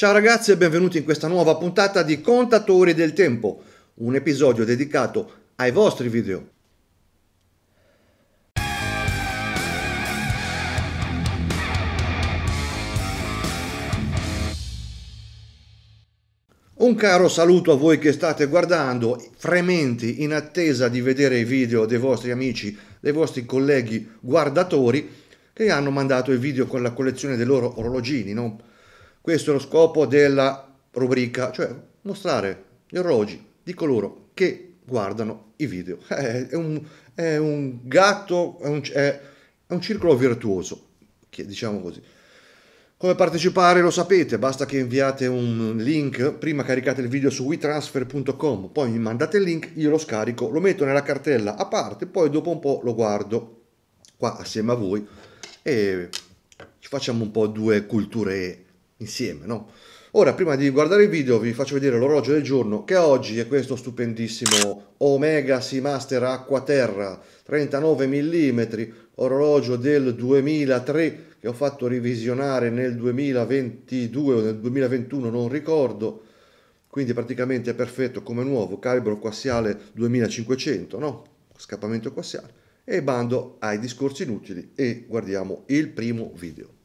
Ciao ragazzi e benvenuti in questa nuova puntata di Contatori del Tempo, un episodio dedicato ai vostri video. Un caro saluto a voi che state guardando, frementi in attesa di vedere i video dei vostri amici, dei vostri colleghi guardatori che hanno mandato i video con la collezione dei loro orologini, no? Questo è lo scopo della rubrica, cioè mostrare gli orologi di coloro che guardano i video. È, un, è un, gatto, è un, è un circolo virtuoso, diciamo così. Come partecipare lo sapete, basta che inviate un link, prima caricate il video su WeTransfer.com, poi mi mandate il link, io lo scarico, lo metto nella cartella a parte, poi dopo un po' lo guardo qua assieme a voi e ci facciamo un po' due culture insieme, no? Ora, prima di guardare il video, vi faccio vedere l'orologio del giorno, che oggi è questo stupendissimo Omega Seamaster Acquaterra 39 mm, orologio del 2003, che ho fatto revisionare nel 2022 o nel 2021, non ricordo, quindi praticamente è perfetto come nuovo, calibro quassiale 2500, no? Scappamento quassiale. E bando ai discorsi inutili e guardiamo il primo video.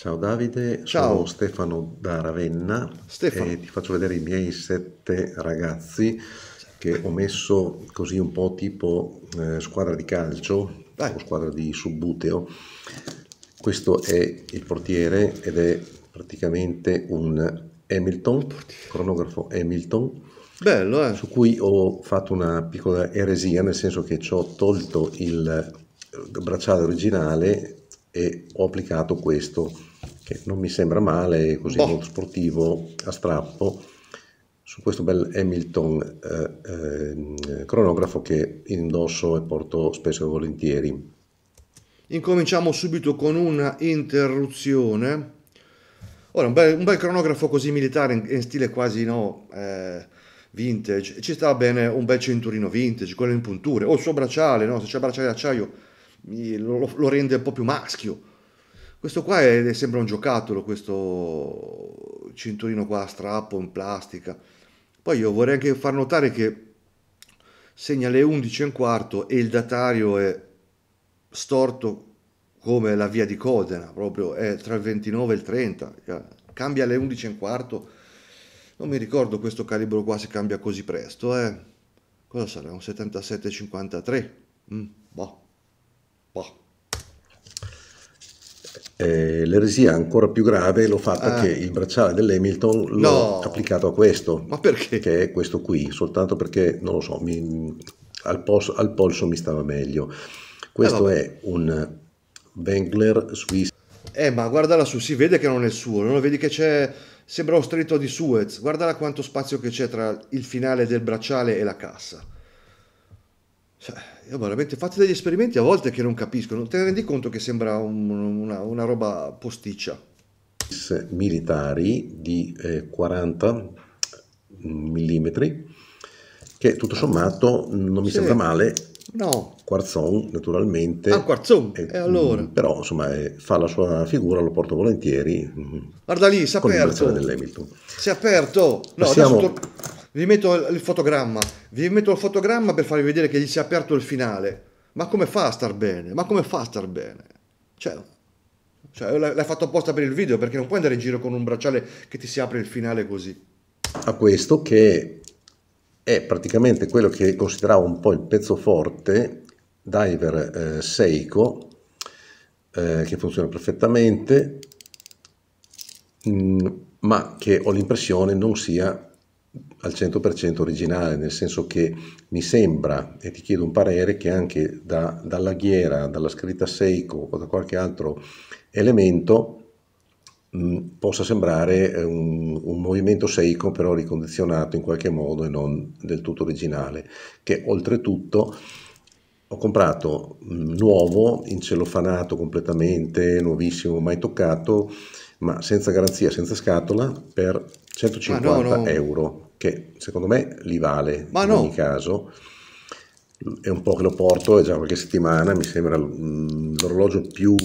Ciao Davide, Ciao. sono Stefano da Ravenna Stefano. e ti faccio vedere i miei sette ragazzi che ho messo così un po' tipo eh, squadra di calcio Vai. o squadra di subbuteo. Questo è il portiere ed è praticamente un Hamilton, cronografo Hamilton, Bello, eh? su cui ho fatto una piccola eresia, nel senso che ci ho tolto il bracciale originale e ho applicato questo che non mi sembra male, così Boh. molto sportivo, a strappo, su questo bel Hamilton eh, eh, cronografo che indosso e porto spesso e volentieri. Incominciamo subito con una interruzione. Ora, un bel, un bel cronografo così militare in, in stile quasi no, eh, vintage. Ci sta bene un bel cinturino vintage, quello in punture, o il suo bracciale, no? se c'è bracciale d'acciaio lo, lo rende un po' più maschio. Questo qua è- sembra un giocattolo, questo cinturino qua a strappo in plastica. Poi io vorrei anche far notare che segna le 11 e un quarto e il datario è storto come la via di Codena, proprio è tra il 29 e il 30, cioè, cambia alle 11 e un quarto, non mi ricordo questo calibro qua se cambia così presto, eh. Cosa sarà? Un 77-53? Mm, boh, boh. Eh, l'eresia ancora più grave l'ho fatta Ah. che il bracciale dell'Hamilton l'ho No. applicato a questo, Ma perché? che è questo qui, soltanto perché, non lo so, mi- al, pos- al polso mi stava meglio. Questo vabbè. è un Wengler Swiss Eh, ma guardala su, si vede che non è il suo, non lo vedi che c'è, sembra lo stretto di Suez, guardala quanto spazio che c'è tra il finale del bracciale e la cassa. Cioè, io veramente fate degli esperimenti a volte che non capisco, non te ne rendi conto che sembra un- una, una roba posticcia? militari di eh, 40 mm che tutto sommato non mi Sì. sembra male, No, Quarzon naturalmente. ah, quarzon, Eh, e allora? mm, Però insomma eh, fa la sua figura, lo porto volentieri mm, Guarda lì, si è aperto, si è aperto. No, Passiamo- adesso vi metto il, fotogramma, vi metto il fotogramma per farvi vedere che gli si è aperto il finale. Ma come fa a star bene? Ma come fa a star bene? Cioè, cioè, l'hai fatto apposta per il video perché non puoi andare in giro con un bracciale che ti si apre il finale così. a questo che è praticamente quello che consideravo un po' il pezzo forte, Diver eh, Seiko, eh, che funziona perfettamente, mm, ma che ho l'impressione non sia al 100% originale, nel senso che mi sembra, e ti chiedo un parere, che anche da- dalla ghiera, dalla scritta Seiko o da qualche altro elemento mh, possa sembrare eh, un, un movimento Seiko però ricondizionato in qualche modo e non del tutto originale, che oltretutto ho comprato mh, nuovo, incellofanato completamente, nuovissimo, mai toccato, ma senza garanzia, senza scatola, per 150 Ma no, no. euro, che secondo me li vale Ma in no. ogni caso. È un po' che lo porto, è già qualche settimana, mi sembra mh, l'orologio più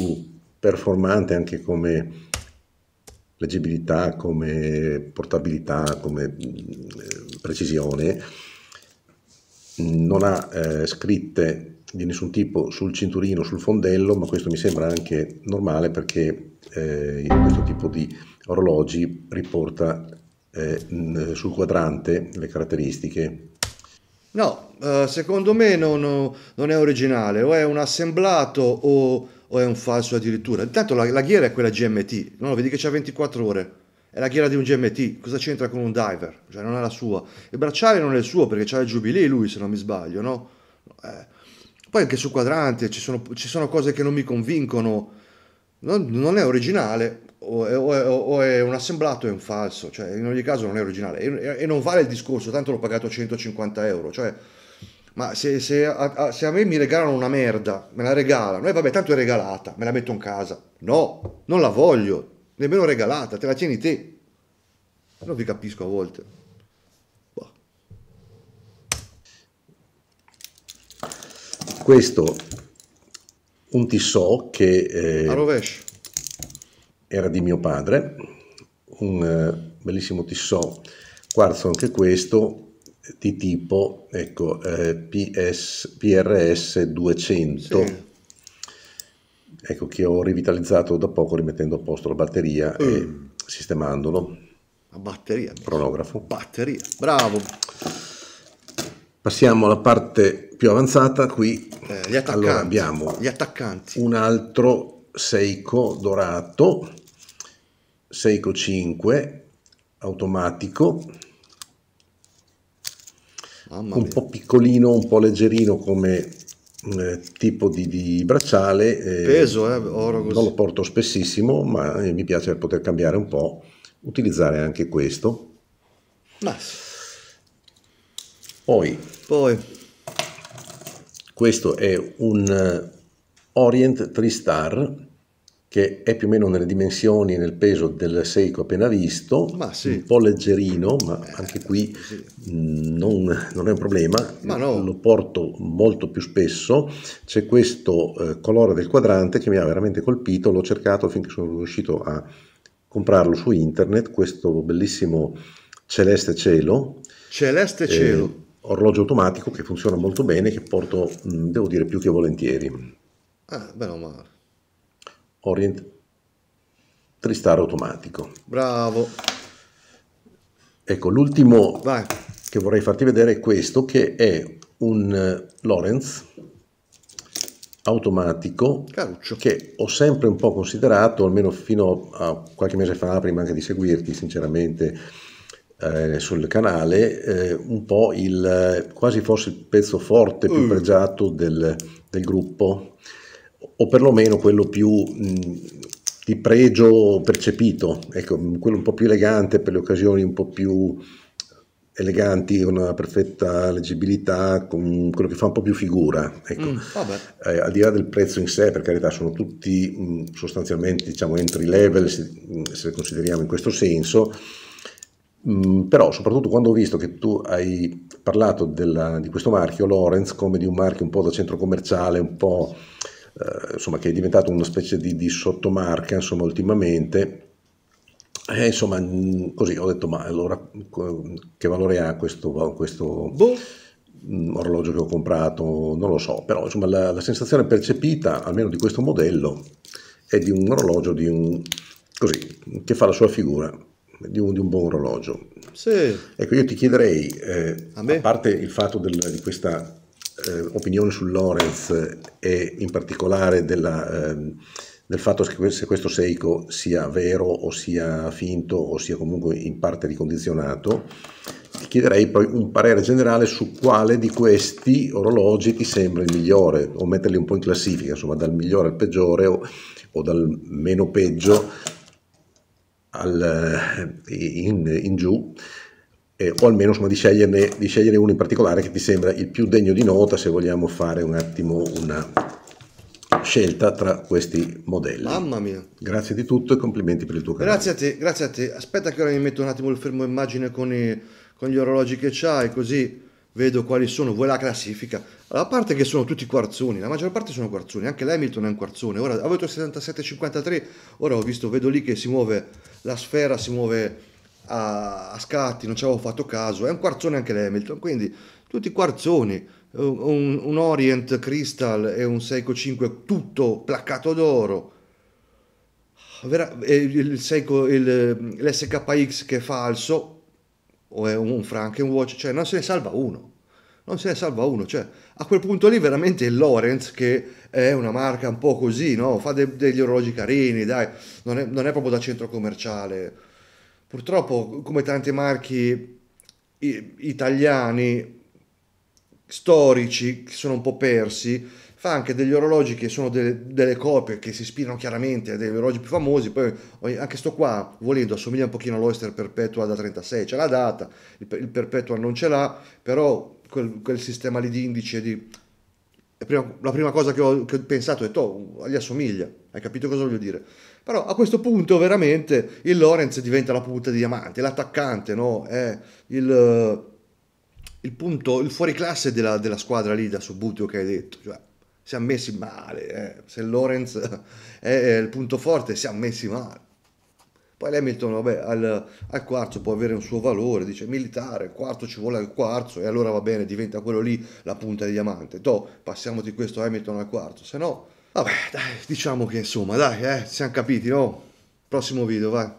performante anche come leggibilità, come portabilità, come eh, precisione, non ha eh, scritte di nessun tipo sul cinturino, sul fondello, ma questo mi sembra anche normale perché eh, questo tipo di orologi riporta eh, sul quadrante le caratteristiche. No, eh, secondo me non, non, è originale, o è un assemblato o, o è un falso addirittura. Intanto la, la, ghiera è quella GMT, no? Vedi che c'ha 24 ore, è la ghiera di un GMT, cosa c'entra con un diver? Cioè non è la sua. Il bracciale non è il suo perché c'ha il Jubilee lui se non mi sbaglio, no? Eh. Poi anche sul quadrante ci sono, ci sono cose che non mi convincono, non, non è originale, o è, o, è, un assemblato è un falso, cioè in ogni caso non è originale e, e non vale il discorso, tanto l'ho pagato 150 euro, cioè, ma se, se, a, se, a, me mi regalano una merda, me la regalano, e vabbè tanto è regalata, me la metto in casa, no, non la voglio, nemmeno regalata, te la tieni te, non vi capisco a volte. Boh. Questo un tissò che... Eh... Era di mio padre, un eh, bellissimo tissò quarzo anche questo, di tipo ecco, eh, PS, PRS 200. Sì. Ecco che ho rivitalizzato da poco rimettendo a posto la batteria mm. e sistemandolo. La batteria. Cronografo. Batteria, bravo. Passiamo alla parte più avanzata, qui eh, gli attaccanti. Allora abbiamo gli attaccanti. un altro Seiko dorato Seiko 5 automatico un po' piccolino, un po' leggerino come eh, tipo di, di bracciale. Eh, Peso, eh, oro così. Non lo porto spessissimo, ma eh, mi piace poter cambiare un po', utilizzare anche questo. Ma... Poi, Poi, questo è un eh, Orient 3 Star che è più o meno nelle dimensioni e nel peso del Seiko appena visto, sì. un po' leggerino, ma eh, anche qui sì. non, non, è un problema, no. lo porto molto più spesso, c'è questo eh, colore del quadrante che mi ha veramente colpito, l'ho cercato finché sono riuscito a comprarlo su internet, questo bellissimo celeste cielo. Celeste eh, cielo. Orologio automatico che funziona molto bene, che porto, devo dire, più che volentieri. Ah, bene o male. Orient Tristar automatico. Bravo. Ecco, l'ultimo che vorrei farti vedere è questo, che è un eh, Lorenz automatico Caruccio. che ho sempre un po' considerato, almeno fino a qualche mese fa, prima anche di seguirti sinceramente eh, sul canale, eh, un po' il quasi fosse il pezzo forte, più uh. pregiato del, del gruppo o perlomeno quello più mh, di pregio percepito, ecco, quello un po' più elegante per le occasioni un po' più eleganti, con una perfetta leggibilità, con quello che fa un po' più figura. Ecco. Mm, eh, al di là del prezzo in sé, per carità, sono tutti mh, sostanzialmente diciamo, entry level, se, se consideriamo in questo senso, mh, però soprattutto quando ho visto che tu hai parlato della, di questo marchio, Lorenz, come di un marchio un po' da centro commerciale, un po' eh, insomma, che è diventato una specie di, di sottomarca insomma, ultimamente. E insomma, così ho detto, ma allora che valore ha questo, questo boh. orologio che ho comprato? Non lo so, però insomma la, la, sensazione percepita, almeno di questo modello, è di un orologio di un, così, che fa la sua figura, di un, di un buon orologio. Sì. Ecco, io ti chiederei, eh, a, a, parte il fatto del, di questa eh, opinione su Lorenz e in particolare della, eh, del fatto che se questo Seiko sia vero o sia finto o sia comunque in parte ricondizionato, ti chiederei poi un parere generale su quale di questi orologi ti sembra il migliore o metterli un po' in classifica, insomma dal migliore al peggiore o, o dal meno peggio al, eh, in, in giù eh, o almeno insomma, di, sceglierne, di scegliere uno in particolare che ti sembra il più degno di nota se vogliamo fare un attimo una scelta tra questi modelli. Mamma mia. Grazie di tutto e complimenti per il tuo canale. Grazie a te, grazie a te. Aspetta che ora mi metto un attimo il fermo immagine con, i, con gli orologi che c'hai, così vedo quali sono, vuoi la classifica. A parte che sono tutti quarzoni, la maggior parte sono quarzoni, anche l'Hamilton è un quarzone. Ora avevo detto 77,53, ora ho visto, vedo lì che si muove la sfera si muove a, a scatti, non ci avevo fatto caso, è un quarzone anche l'Hamilton, quindi tutti quarzoni, un, un Orient Crystal e un Seiko 5 tutto placcato d'oro, il Seiko, il, l'SKX che è falso, o è un Frankenwatch, cioè non se ne salva uno, non se ne salva uno, cioè a quel punto lì veramente il Lorenz che è una marca un po' così, no? fa de- degli orologi carini, dai, non è, non è proprio da centro commerciale, purtroppo come tanti marchi italiani storici che sono un po' persi, fa anche degli orologi che sono delle, delle copie che si ispirano chiaramente a degli orologi più famosi, poi anche sto qua, volendo, assomiglia un pochino all'Oyster Perpetua da 36, c'è la data, il, il Perpetua non ce l'ha, però quel, quel sistema lì di indice di... Prima, la prima cosa che ho, che ho pensato è, oh, gli assomiglia, hai capito cosa voglio dire? Però a questo punto veramente il Lorenz diventa la punta di diamante, l'attaccante, no? È il, il punto, il fuoriclasse della, della squadra lì da Subutio che hai detto, cioè siamo messi male, eh. se Lorenz è il punto forte siamo messi male. Poi l'Hamilton, vabbè, al, al, quarzo può avere un suo valore, dice militare, quarto ci vuole al quarzo e allora va bene, diventa quello lì la punta di diamante. To, passiamo di questo Hamilton al quarzo, se no, vabbè, dai, diciamo che insomma, dai, eh, siamo capiti, no? Prossimo video, vai.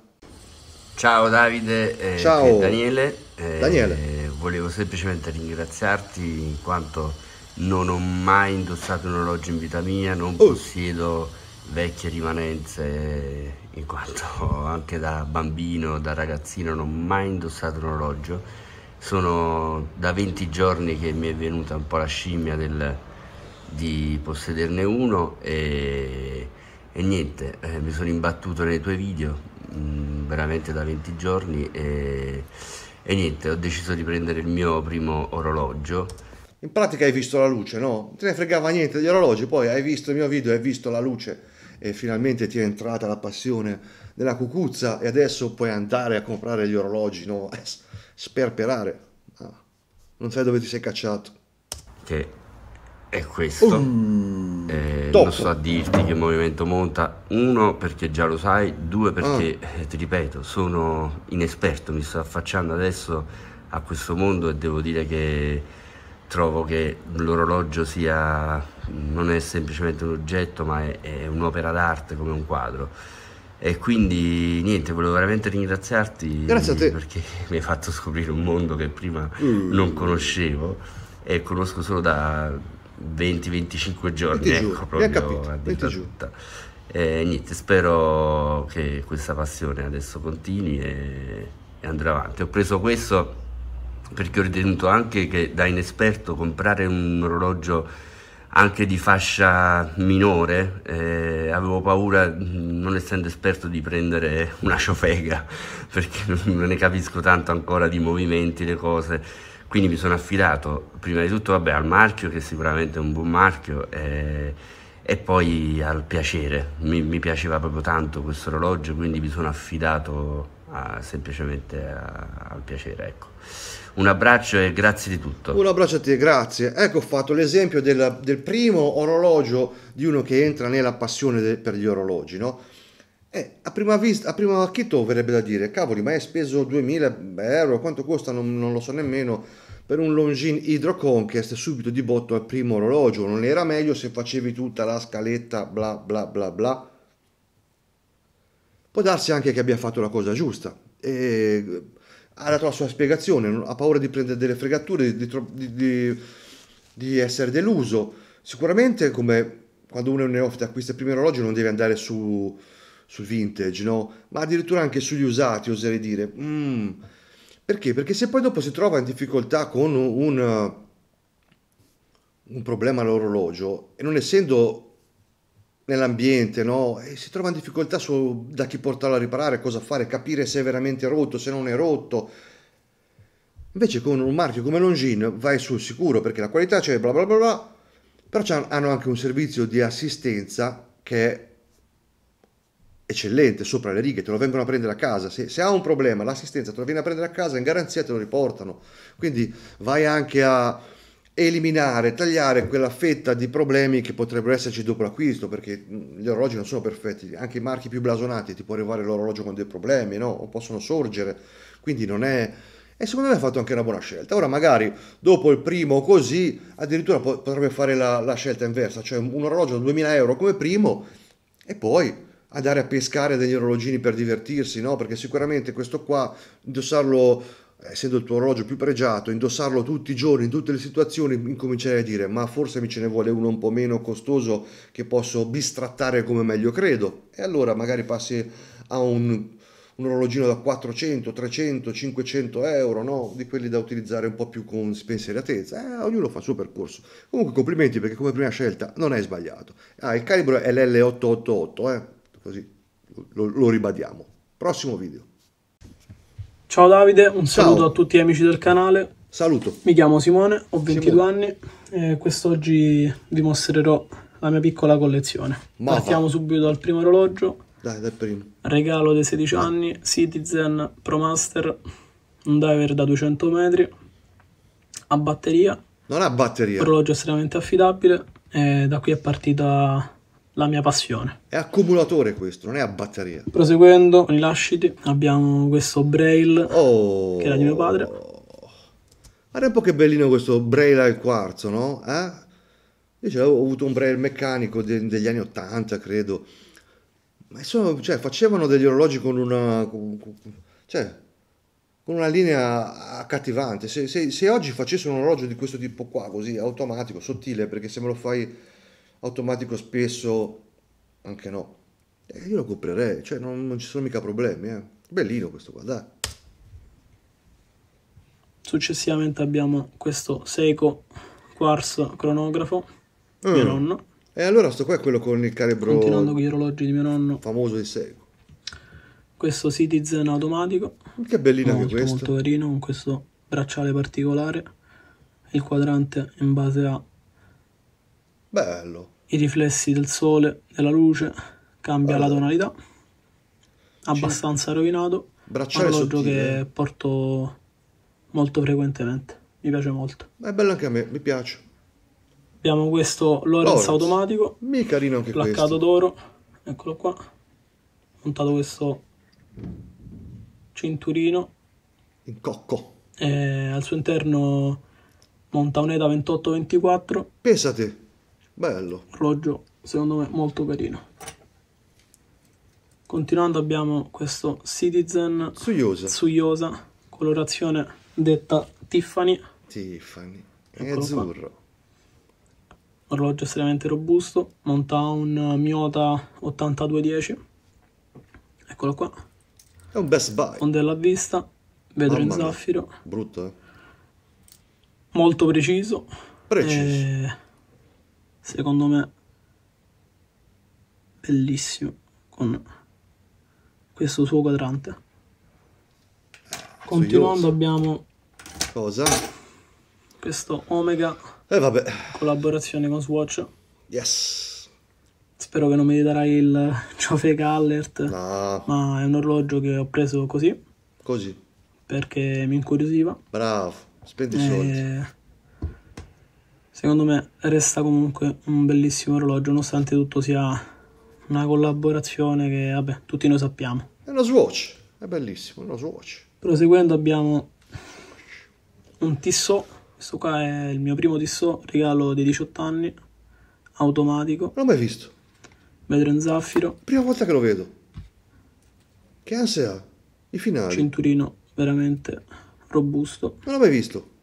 Ciao Davide, eh, Ciao Daniele. Eh, Daniele. Volevo semplicemente ringraziarti in quanto non ho mai indossato un orologio in vita mia, non oh. possiedo vecchie rimanenze in quanto anche da bambino, da ragazzino non ho mai indossato un orologio. Sono da 20 giorni che mi è venuta un po' la scimmia del, di possederne uno e, e niente, eh, mi sono imbattuto nei tuoi video mh, mm, veramente da 20 giorni e, e niente, ho deciso di prendere il mio primo orologio in pratica hai visto la luce, no? Non te ne fregava niente degli orologi, poi hai visto il mio video, hai visto la luce e finalmente ti è entrata la passione della cucuzza e adesso puoi andare a comprare gli orologi, no? Sperperare. Ah, non sai dove ti sei cacciato. Che è questo. Um, eh, non so a dirti che movimento monta. Uno, perché già lo sai. Due, perché, ah. eh, ti ripeto, sono inesperto. Mi sto affacciando adesso a questo mondo e devo dire che trovo che l'orologio sia, non è semplicemente un oggetto ma è, è un'opera d'arte come un quadro e quindi niente, volevo veramente ringraziarti perché mi hai fatto scoprire un mondo che prima mm. non conoscevo e conosco solo da 20-25 giorni, ecco, giù. proprio a dirla tutta. E niente, spero che questa passione adesso continui e, e andrò avanti. Ho preso questo perché ho ritenuto anche che da inesperto comprare un orologio anche di fascia minore, eh, avevo paura, non essendo esperto, di prendere una ciofega, perché non ne capisco tanto ancora di movimenti, le cose. Quindi mi sono affidato prima di tutto vabbè, al marchio, che sicuramente è un buon marchio, eh, e poi al piacere. Mi, mi, piaceva proprio tanto questo orologio, quindi mi sono affidato a, semplicemente al piacere. Ecco. Un abbraccio e grazie di tutto. Un abbraccio a te, grazie. Ecco, ho fatto l'esempio del, del primo orologio di uno che entra nella passione de, per gli orologi, no? Eh, a prima vista, a primo acchito verrebbe da dire, cavoli, ma hai speso 2000 euro, quanto costa? Non, non lo so nemmeno per un Longines Hydro Conquest subito di botto al primo orologio. Non era meglio se facevi tutta la scaletta bla bla bla bla? Può darsi anche che abbia fatto la cosa giusta. E ha dato la sua spiegazione, ha paura di prendere delle fregature, di, di, di, di essere deluso. Sicuramente come quando uno è un neofita acquista il primo orologio non deve andare su, sul vintage, no? ma addirittura anche sugli usati, oserei dire. Mm. Perché? Perché se poi dopo si trova in difficoltà con un, un problema all'orologio e non essendo nell'ambiente, no? E si trova in difficoltà su, da chi portarlo a riparare, cosa fare, capire se è veramente rotto, se non è rotto. Invece con un marchio come Longines vai sul sicuro perché la qualità c'è, bla bla bla bla, però hanno anche un servizio di assistenza che è eccellente, sopra le righe, te lo vengono a prendere a casa. Se, se ha un problema, l'assistenza te lo viene a prendere a casa, in garanzia te lo riportano. Quindi vai anche a eliminare, tagliare quella fetta di problemi che potrebbero esserci dopo l'acquisto, perché gli orologi non sono perfetti, anche i marchi più blasonati ti può arrivare l'orologio con dei problemi, no? O possono sorgere, quindi non è... E secondo me ha fatto anche una buona scelta. Ora magari dopo il primo così, addirittura potrebbe fare la, la scelta inversa, cioè un orologio da 2000 euro come primo e poi andare a pescare degli orologini per divertirsi, no? Perché sicuramente questo qua, indossarlo essendo il tuo orologio più pregiato, indossarlo tutti i giorni, in tutte le situazioni, incomincerei a dire ma forse mi ce ne vuole uno un po' meno costoso che posso bistrattare come meglio credo. E allora magari passi a un, un orologino da 400, 300, 500 euro, no? di quelli da utilizzare un po' più con spensieratezza. Eh, ognuno fa il suo percorso. Comunque complimenti perché come prima scelta non hai sbagliato. Ah, il calibro è l'L888, eh? così lo, lo ribadiamo. Prossimo video. Ciao Davide, un Ciao. saluto a tutti gli amici del canale. Saluto. Mi chiamo Simone, ho 22 Simone. anni e quest'oggi vi mostrerò la mia piccola collezione. Ma Partiamo va. subito dal primo orologio. Dai, dal primo. Regalo dei 16 ah. anni, Citizen ProMaster, un diver da 200 metri, a batteria. Non ha batteria. Orologio estremamente affidabile e da qui è partita la mia passione. È accumulatore questo, non è a batteria. Proseguendo con i lasciti, abbiamo questo Braille, oh. che era di mio padre. Guarda un po' che bellino questo Braille al quarzo, no? Eh? Io ho avuto un Braille meccanico de- degli anni 80, credo. Ma sono, cioè, facevano degli orologi con una... Cioè, con una linea accattivante. Se, se, se oggi facessi un orologio di questo tipo qua, così, automatico, sottile, perché se me lo fai automatico spesso anche no. Eh, io lo comprerei, cioè non, non, ci sono mica problemi. Eh. Bellino questo qua, dai. Successivamente abbiamo questo Seiko Quartz cronografo, mm. mio nonno. E allora sto qua è quello con il calibro... Continuando con gli orologi di mio nonno. Famoso di Seiko. Questo Citizen automatico. Che bellino molto, questo. Molto carino, con questo bracciale particolare. Il quadrante in base a Bello. I riflessi del sole, della luce, cambia Bello. la tonalità. Abbastanza rovinato. Bracciale orologio che porto molto frequentemente. Mi piace molto. È bello anche a me, mi piace. Abbiamo questo Lorenz, Lorenz. automatico. Mi carino anche placcato questo. d'oro. Eccolo qua. Montato questo cinturino. In cocco. E al suo interno monta un EDA 2824. Pesate. Bello. Orologio secondo me molto carino. Continuando abbiamo questo Citizen Suyosa, Suyosa colorazione detta Tiffany. Tiffany, è azzurro. Qua. Orologio estremamente robusto, monta un Miota 8210. Eccolo qua. È un best buy. Ondella a vista, vetro in zaffiro. Brutto, eh? Molto preciso. Preciso. E secondo me bellissimo con questo suo quadrante. Continuando abbiamo cosa? questo Omega e eh, vabbè. collaborazione con Swatch. Yes. Spero che non mi darai il Jofake Alert no. ma è un orologio che ho preso così così. perché mi incuriosiva. Bravo. Spendi e... soldi Secondo me resta comunque un bellissimo orologio, nonostante tutto sia una collaborazione che, vabbè, tutti noi sappiamo. È uno Swatch, è bellissimo, è uno Swatch. Proseguendo abbiamo un Tissot, questo qua è il mio primo Tissot, regalo dei 18 anni, automatico. Non l'ho mai visto. Vetro in zaffiro. Prima volta che lo vedo. Che ansia ha? I finali. Cinturino veramente robusto. Non l'ho mai visto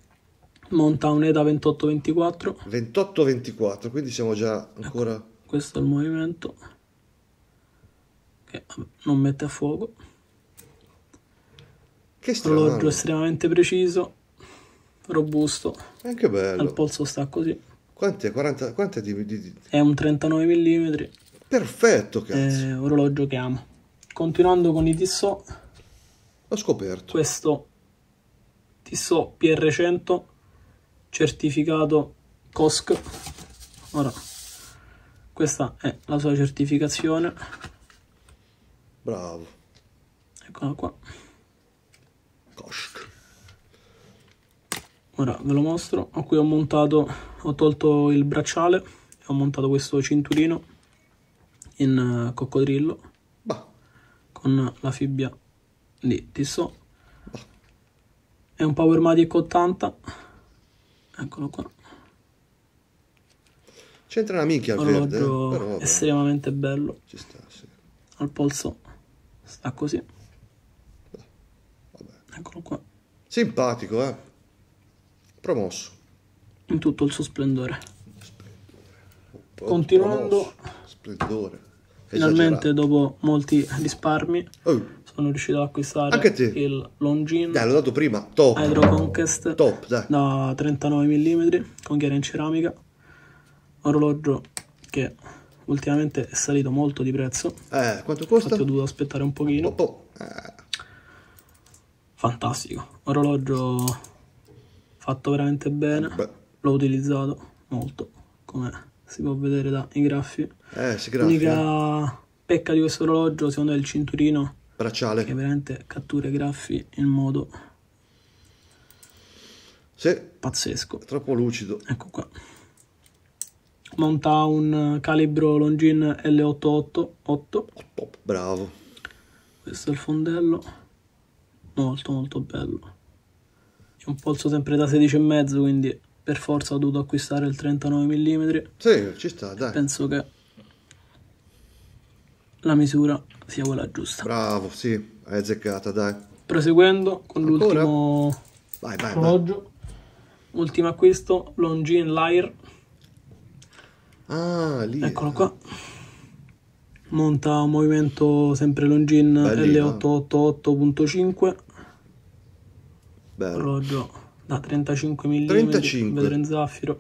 monta un EDA 2824 2824 quindi siamo già ancora ecco, questo è il movimento che non mette a fuoco. Che strano. orologio estremamente preciso robusto. Anche bello. Al polso sta così. Quanto è? 40, quanto è di, di, è un 39 mm perfetto cazzo. è orologio che amo. Continuando con i Tissot. Ho scoperto. Questo Tissot PR100 certificato COSC ora questa è la sua certificazione. Bravo. Eccola qua. COSC ora ve lo mostro. A cui ho montato ho tolto il bracciale e ho montato questo cinturino in uh, coccodrillo. Bah. con la fibbia di Tissot. Bah. è un Powermatic 80 eccolo qua. C'entra una minchia al verde però, estremamente bello. Ci sta sì. al polso. Sta così. Eccolo qua. Simpatico eh? Promosso. In tutto il suo splendore, splendore. continuando. Splendore. Finalmente dopo molti risparmi. Oh. Sono riuscito ad acquistare il Longines dai l'ho dato prima top. Hydro Conquest top dai. da 39 mm con ghiera in ceramica. Orologio che ultimamente è salito molto di prezzo. Eh quanto costa? infatti ho dovuto aspettare un pochino. Oh, oh. Eh. fantastico. Orologio fatto veramente bene. L'ho utilizzato molto come si può vedere dai graffi. Eh, si l'unica eh. pecca di questo orologio secondo me è il cinturino bracciale. Che veramente cattura i graffi in modo sì. pazzesco. Troppo lucido. Ecco qua. Monta un calibro Longines L888 bravo. Questo è il fondello. Molto molto bello. Un polso sempre da 16,5 quindi per forza ho dovuto acquistare il 39 mm sì ci sta dai. Penso che la misura sia quella giusta. Bravo sì hai azzeccata dai. Proseguendo con l'ultimo orologio ultimo acquisto Longines Lyre. Ah lì. Eccolo qua. Monta un movimento sempre Longines L888.5 Bello. Orologio da 35 mm, 35. vetro in zaffiro.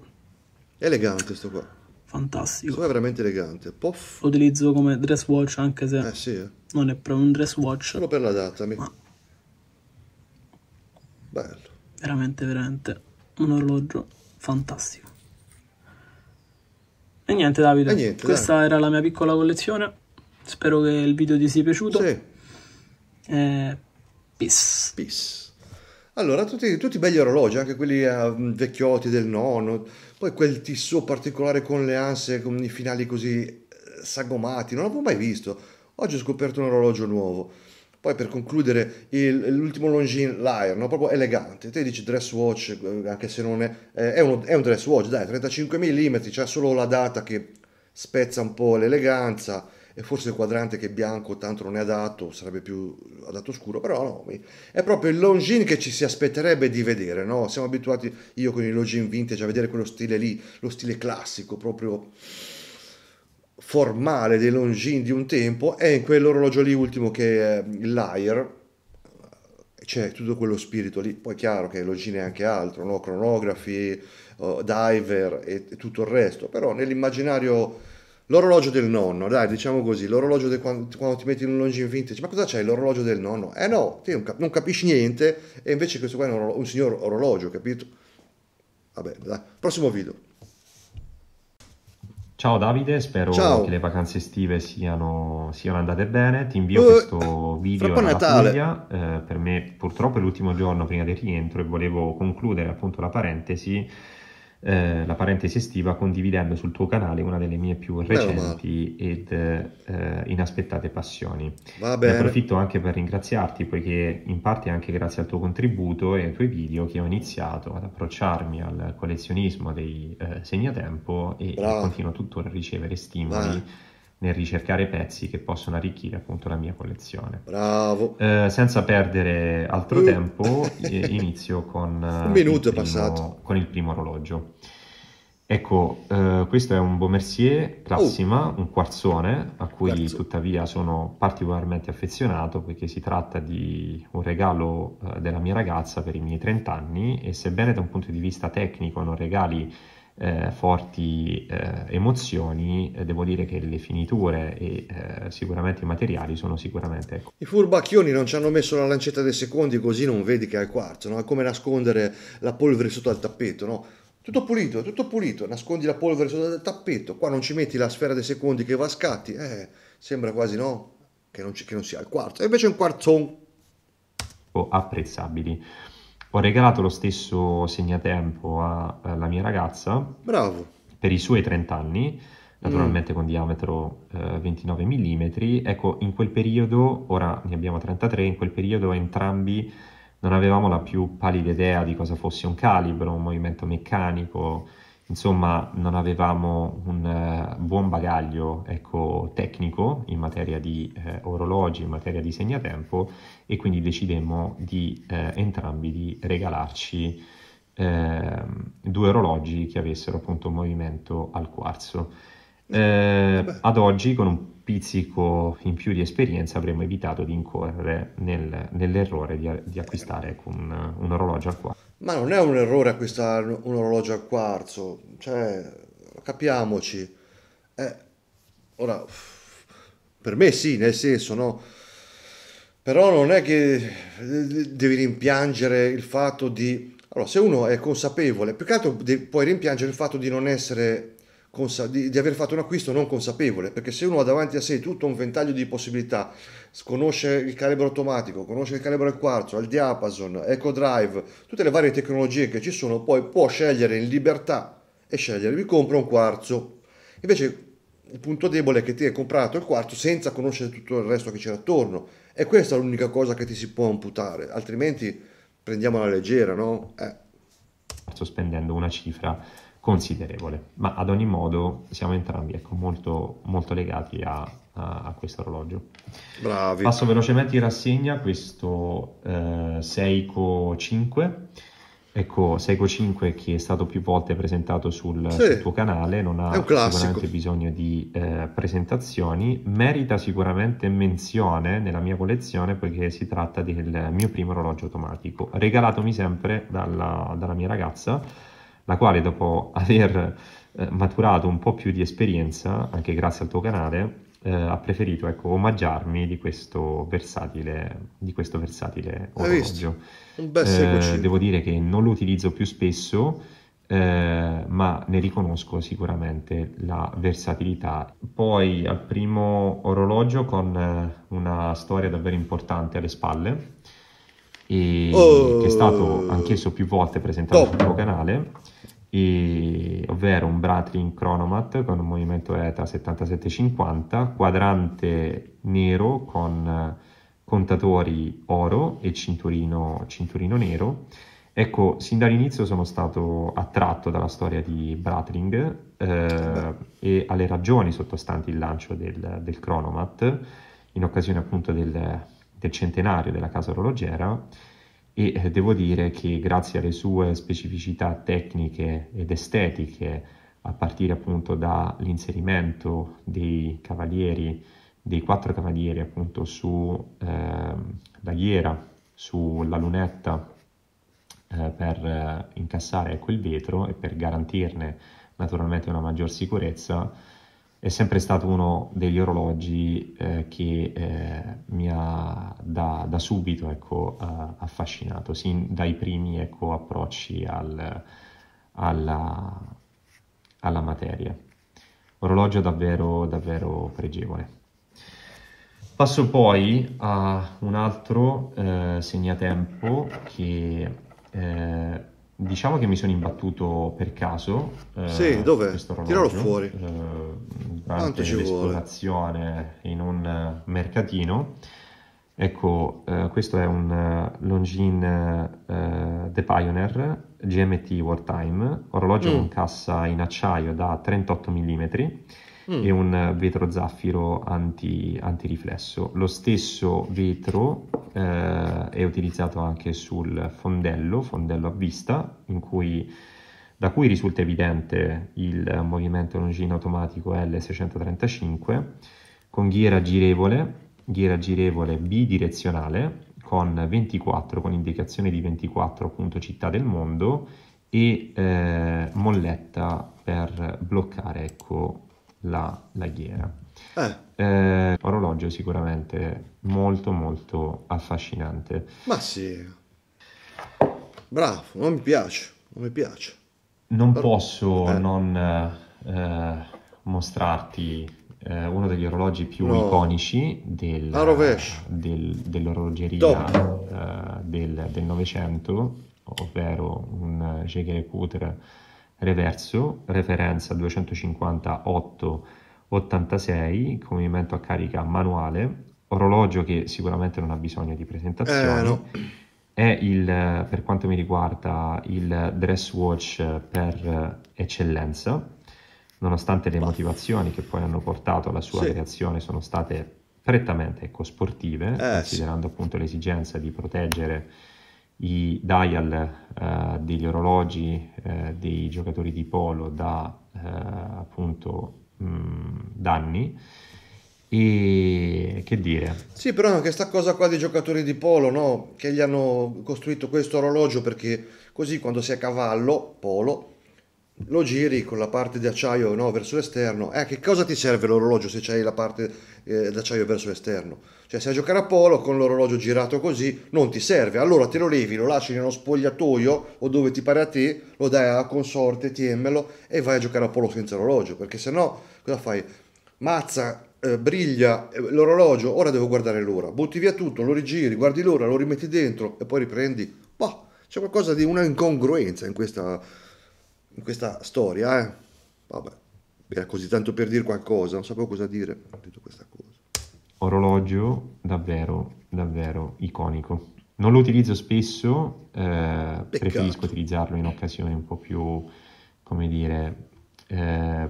Elegante sto qua. Fantastico. È veramente elegante. Poff. Lo utilizzo come dress watch anche se eh, sì, eh. non è proprio un dress watch. Solo per la data. Mi... Ma... Bello. Veramente, veramente un orologio fantastico. E niente Davide, e niente, questa dai. era la mia piccola collezione. Spero che il video ti sia piaciuto. Sì. E... Peace. Peace. Allora, tutti, tutti belli orologi, anche quelli uh, vecchiotti del nonno, poi quel tissot particolare con le anse, con i finali così eh, sagomati, non l'avevo mai visto. Oggi ho scoperto un orologio nuovo. Poi per concludere, il, l'ultimo Longines Lyre, no? proprio elegante. Te dici dress watch, eh, anche se non è... Eh, è, uno, è un dress watch, dai, 35 mm, c'è solo la data che spezza un po' l'eleganza e forse il quadrante che è bianco tanto non è adatto, sarebbe più adatto scuro, però no, è proprio il Longines che ci si aspetterebbe di vedere, no? Siamo abituati io con i Longines vintage a vedere quello stile lì, lo stile classico, proprio formale dei Longines di un tempo, e in quell'orologio lì ultimo che è il Lyre, c'è tutto quello spirito lì, poi è chiaro che Longines è anche altro, no? cronografi, uh, diver e, e tutto il resto, però nell'immaginario L'orologio del nonno, dai, diciamo così, l'orologio del quando, quando, ti metti in un Longines vintage, ma cosa c'è l'orologio del nonno? Eh no, ti non, cap- non, capisci niente e invece questo qua è un, orologio, un signor orologio, capito? Vabbè, dai, prossimo video. Ciao Davide, spero Ciao. che le vacanze estive siano, siano andate bene. Ti invio uh, questo video dalla Puglia. Eh, per me purtroppo è l'ultimo giorno prima del rientro e volevo concludere appunto la parentesi eh, la parentesi estiva condividendo sul tuo canale una delle mie più recenti ed eh, inaspettate passioni. Va bene. Ne approfitto anche per ringraziarti poiché in parte anche grazie al tuo contributo e ai tuoi video che ho iniziato ad approcciarmi al collezionismo dei eh, segnatempo e, e continuo tuttora a ricevere stimoli. Vai nel ricercare pezzi che possono arricchire appunto la mia collezione. Bravo. Eh, senza perdere altro uh. tempo, inizio con, Un minuto il primo, con il primo orologio. Ecco, eh, questo è un Beaumercier Classima, oh. un quarzone a cui Quarzo. tuttavia sono particolarmente affezionato perché si tratta di un regalo eh, della mia ragazza per i miei 30 anni e sebbene da un punto di vista tecnico non regali eh, forti eh, emozioni, devo dire che le finiture e eh, sicuramente i materiali sono sicuramente... Ecco. I furbacchioni non ci hanno messo la lancetta dei secondi così non vedi che è il quarzo, no? è come nascondere la polvere sotto al tappeto, no? Tutto pulito, tutto pulito, nascondi la polvere sotto al tappeto, qua non ci metti la sfera dei secondi che va a scatti, eh, sembra quasi no, che non, ci, che non sia il quarzo, e invece è un quarzone. Apprezzabili. Ho regalato lo stesso segnatempo alla mia ragazza. Bravo. Per i suoi 30 anni, naturalmente mm. con diametro eh, 29 mm. Ecco, in quel periodo, ora ne abbiamo 33, in quel periodo entrambi non avevamo la più pallida idea di cosa fosse un calibro, un movimento meccanico, insomma non avevamo un uh, buon bagaglio ecco, tecnico in materia di eh, orologi, in materia di segnatempo e quindi decidemmo di eh, entrambi di regalarci eh, due orologi che avessero appunto un movimento al quarzo. Eh, ad oggi con un pizzico in più di esperienza avremmo evitato di incorrere nel, nell'errore di, di acquistare ecco, un, un, orologio al quarzo. Ma non è un errore acquistare un orologio al quarzo, cioè, capiamoci. Eh, ora, per me sì, nel senso, no? Però non è che devi rimpiangere il fatto di... Allora, se uno è consapevole, più che altro puoi rimpiangere il fatto di non essere di, di, aver fatto un acquisto non consapevole, perché se uno ha davanti a sé tutto un ventaglio di possibilità, conosce il calibro automatico, conosce il calibro al quarzo, il diapason, Eco Drive, tutte le varie tecnologie che ci sono, poi può scegliere in libertà e scegliere, vi compro un quarzo. Invece il punto debole è che ti hai comprato il quarzo senza conoscere tutto il resto che c'era attorno. E questa è l'unica cosa che ti si può imputare, altrimenti prendiamo alla leggera, no? Eh. Sto spendendo una cifra considerevole, ma ad ogni modo siamo entrambi ecco, molto, molto legati a, a, a questo orologio. Bravi. Passo velocemente in rassegna questo eh, Seiko 5. Ecco, Seiko 5 che è stato più volte presentato sul, sì, sul tuo canale, non ha sicuramente bisogno di eh, presentazioni, merita sicuramente menzione nella mia collezione poiché si tratta del mio primo orologio automatico, regalatomi sempre dalla, dalla mia ragazza la quale dopo aver eh, maturato un po' più di esperienza, anche grazie al tuo canale, eh, ha preferito ecco, omaggiarmi di questo versatile, di questo versatile orologio. Eh, devo dire che non lo utilizzo più spesso, eh, ma ne riconosco sicuramente la versatilità. Poi al primo orologio con eh, una storia davvero importante alle spalle, e oh, che è stato anch'esso più volte presentato top. sul tuo canale e, ovvero un Breitling Chronomat con un movimento ETA 7750, quadrante nero con eh, contatori oro e cinturino, cinturino nero. Ecco, sin dall'inizio sono stato attratto dalla storia di Breitling eh, e alle ragioni sottostanti il lancio del, del Chronomat in occasione appunto del, del centenario della casa orologera e eh, devo dire che grazie alle sue specificità tecniche ed estetiche, a partire appunto dall'inserimento dei cavalieri, dei quattro cavalieri appunto sulla eh, ghiera, sulla lunetta eh, per eh, incassare quel vetro e per garantirne naturalmente una maggior sicurezza, è sempre stato uno degli orologi eh, che eh, mi ha da, da subito ecco, uh, affascinato, sin dai primi ecco, approcci al, alla, alla, materia. Orologio davvero, davvero pregevole. Passo poi a un altro eh, segnatempo che eh, Diciamo che mi sono imbattuto per caso. Eh, sì, dove? Tiralo fuori. Eh, durante l'esplorazione in un mercatino. Ecco, eh, questo è un uh, Longines uh, The Pioneer GMT Wartime, orologio mm. con cassa in acciaio da 38 mm mm. e un vetro zaffiro anti, antiriflesso. Lo stesso vetro eh, è utilizzato anche sul fondello, fondello a vista, cui, da cui risulta evidente il movimento longino automatico L635 con ghiera girevole, ghiera girevole bidirezionale con 24, con indicazione di 24 appunto città del mondo e eh, molletta per bloccare ecco, la, la ghiera. Eh. Eh, orologio sicuramente molto molto affascinante. Ma sì, bravo, non mi piace, non mi piace. Non Però, posso eh. non eh, mostrarti eh, uno degli orologi più no. iconici del, del, dell'orologeria eh, del Novecento, ovvero un Jaeger-Cutter reverso, referenza 258-86, con movimento a carica manuale, orologio che sicuramente non ha bisogno di presentazione. Eh, no. È il, per quanto mi riguarda, il dress watch per eccellenza, nonostante le motivazioni che poi hanno portato alla sua sì. creazione sono state prettamente ecco, sportive, eh, considerando sì. appunto l'esigenza di proteggere i dial eh, degli orologi eh, dei giocatori di polo da eh, appunto mh, danni. E che dire? Sì, però anche questa cosa qua dei giocatori di polo, no? Che gli hanno costruito questo orologio perché così quando sei a cavallo, polo, lo giri con la parte di acciaio no, verso l'esterno. Eh, che cosa ti serve l'orologio se c'hai la parte eh, d'acciaio verso l'esterno? Cioè, se a giocare a polo con l'orologio girato così non ti serve. Allora te lo levi, lo lasci nello spogliatoio o dove ti pare a te, lo dai alla consorte, tiemmelo e vai a giocare a polo senza orologio. Perché se no, cosa fai? Mazza, eh, briglia eh, l'orologio, ora devo guardare l'ora. Butti via tutto, lo rigiri, guardi l'ora, lo rimetti dentro e poi riprendi. Boh, c'è qualcosa di una incongruenza in questa in questa storia, eh? Vabbè, era così tanto per dire qualcosa, non sapevo cosa dire, ho detto questa cosa. Orologio davvero, davvero iconico. Non lo utilizzo spesso, eh, preferisco utilizzarlo in occasioni un po' più, come dire, eh,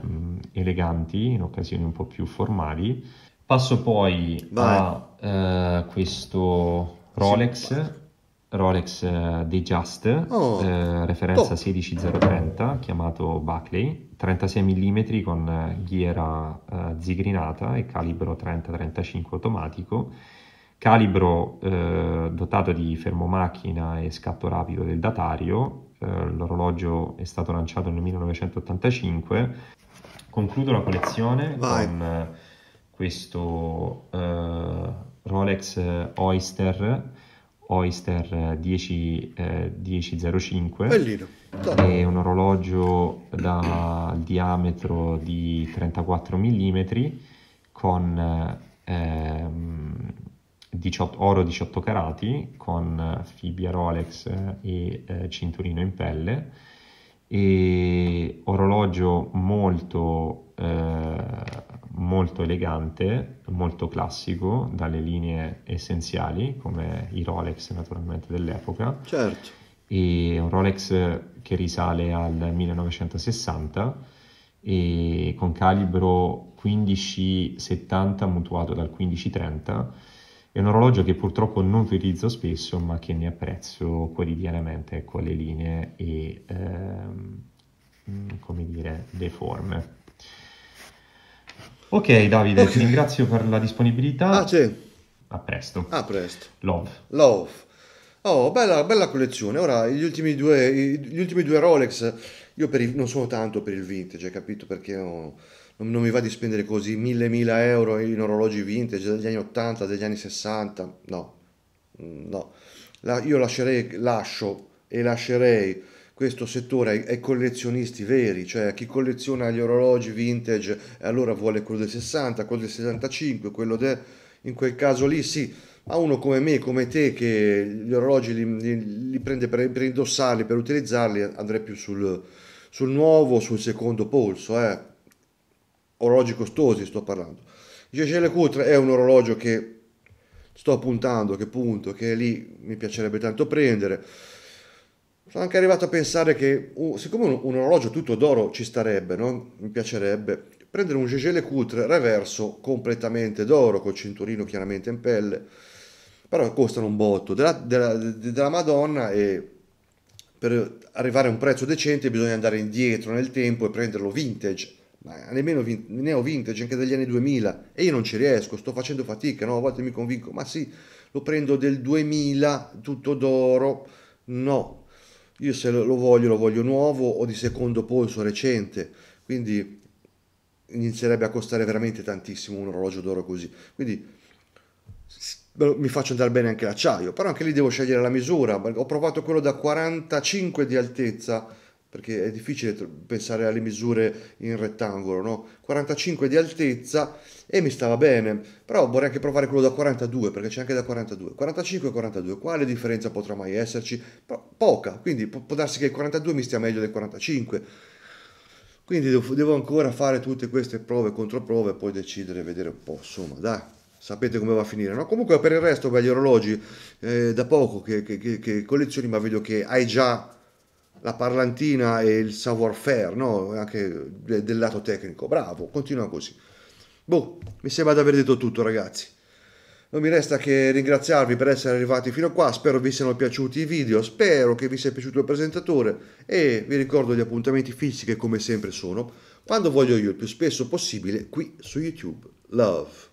eleganti, in occasioni un po' più formali. Passo poi Vai. a eh, questo Rolex. Rolex uh, Just, oh, eh, referenza oh. 16030, chiamato Buckley, 36 mm con eh, ghiera uh, zigrinata e calibro 30-35 automatico, calibro uh, dotato di fermomacchina e scatto rapido del datario, l'orologio è stato lanciato nel 1985. Concludo la collezione Vai. con questo Rolex Oyster Oyster 10, eh, 1005 Bellino. È un orologio da diametro di 34 mm con ehm, 18, oro 18 carati con fibbia Rolex e eh, cinturino in pelle e orologio molto eh, molto elegante, molto classico, dalle linee essenziali, come i Rolex naturalmente dell'epoca. Certo. E un Rolex che risale al 1960 e con calibro 1570 mutuato dal 1530. È un orologio che purtroppo non utilizzo spesso, ma che ne apprezzo quotidianamente con le linee e, ehm, come dire, le forme. Ok Davide, okay. ti ringrazio per la disponibilità. Ah, sì. A presto. A presto. Love. Love. Oh, bella, bella collezione. Ora, gli ultimi due, gli ultimi due Rolex, io i, non sono tanto per il vintage, capito? Perché no, non, non, mi va di spendere così mille, mila euro in orologi vintage degli anni 80, degli anni 60. No, no. La, io lascerei, lascio e lascerei questo settore ai, ai, collezionisti veri, cioè a chi colleziona gli orologi vintage e allora vuole quello del 60, quello del 65, quello del... in quel caso lì sì, a uno come me, come te, che gli orologi li, li, li prende per, per, indossarli, per utilizzarli, andrei più sul, sul nuovo, sul secondo polso, eh. orologi costosi sto parlando. Il GCL Cutre è un orologio che sto puntando, che punto, che lì mi piacerebbe tanto prendere sono anche arrivato a pensare che, uh, siccome un, un, orologio tutto d'oro ci starebbe, no? mi piacerebbe prendere un GG Cutre reverso completamente d'oro, col cinturino chiaramente in pelle, però costano un botto della, della, della Madonna e per arrivare a un prezzo decente bisogna andare indietro nel tempo e prenderlo vintage ma nemmeno neo vintage anche degli anni 2000 e io non ci riesco, sto facendo fatica, no? a volte mi convinco, ma sì, lo prendo del 2000, tutto d'oro, no, io se lo voglio lo voglio nuovo o di secondo polso recente, quindi inizierebbe a costare veramente tantissimo un orologio d'oro così. Quindi mi faccio andare bene anche l'acciaio, però anche lì devo scegliere la misura. Ho provato quello da 45 di altezza, perché è difficile pensare alle misure in rettangolo, no? 45 di altezza e mi stava bene, però vorrei anche provare quello da 42 perché c'è anche da 42, 45 e 42, quale differenza potrà mai esserci? poca, quindi può, darsi che il 42 mi stia meglio del 45, quindi devo, devo ancora fare tutte queste prove e controprove e poi decidere, vedere un po', insomma, dai sapete come va a finire. No? Comunque per il resto, begli orologi, eh, da poco che, che, che, collezioni, ma vedo che hai già la parlantina e il savoir-faire, no? anche del lato tecnico. Bravo, continua così. Boh, mi sembra di aver detto tutto ragazzi. Non mi resta che ringraziarvi per essere arrivati fino a qua, spero vi siano piaciuti i video, spero che vi sia piaciuto il presentatore e vi ricordo gli appuntamenti fissi che come sempre sono, quando voglio io il più spesso possibile qui su YouTube. Love.